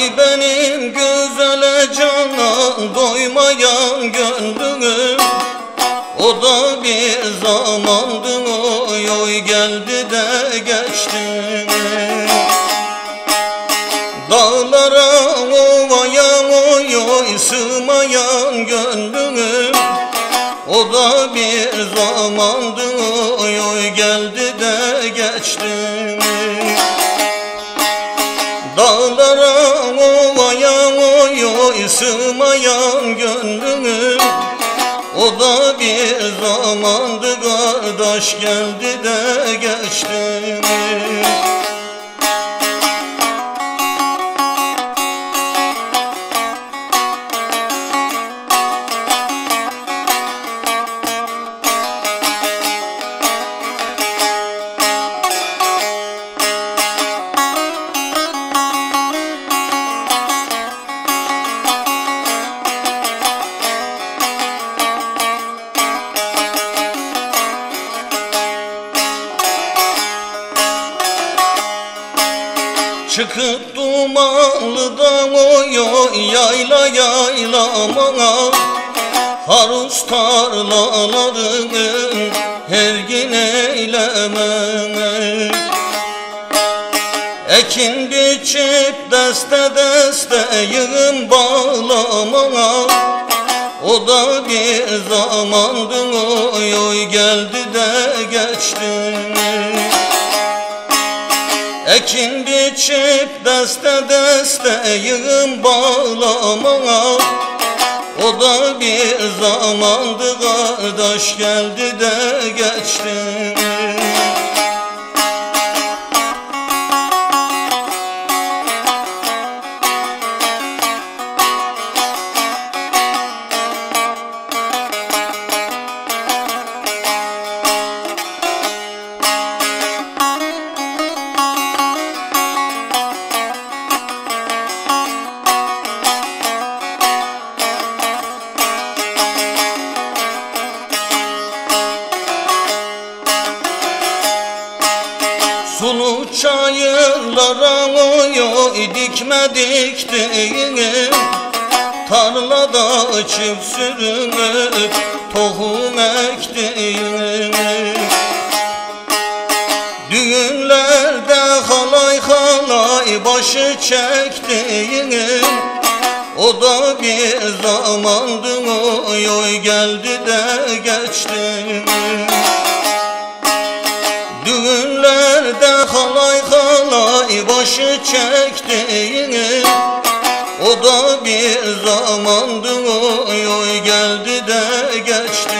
Vay benim güzele cana doymayan gönlüm. O da bir zamandı oy oy geldi de geçti. Dağlara ovaya oy oy sığmayan gönlüm. O da bir zamandı oy oy geldi de geçti gönlüm O da bir zamandı kardeş geldi de geçti Çıkıp dumanlı da oyo yayla yaylamana Harus tarlaların her gün eyleme Ekin biçip deste deste yığın bağlamana O da bir zamandı oy oy geldi de geçti Ekin biçip deste deste yığın bağlamana O da bir zamandı kardeş geldi de geçti Sulu çayırlara oy dikme diktiğim Tarlada çift sürünüp tohum ektiğim Düğünlerde halay halay başı çektiğim O da bir zamandı oy geldi de geçti çektiğini. O da bir zamandı oy oy geldi de geçti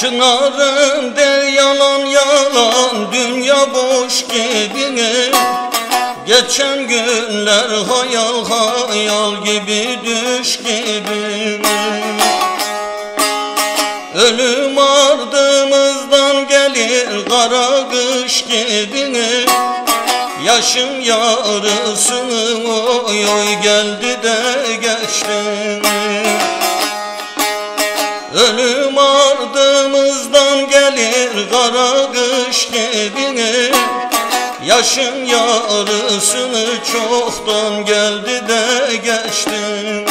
Çınarım der yalan yalan dünya boş gibi. Geçen günler hayal hayal gibi düş gibi. Ölüm ardımızdan gelir kara kış gibi. Yaşım yarısını oy oy geldi de geçti gibi Yaşın yarısını çoktan geldi de geçti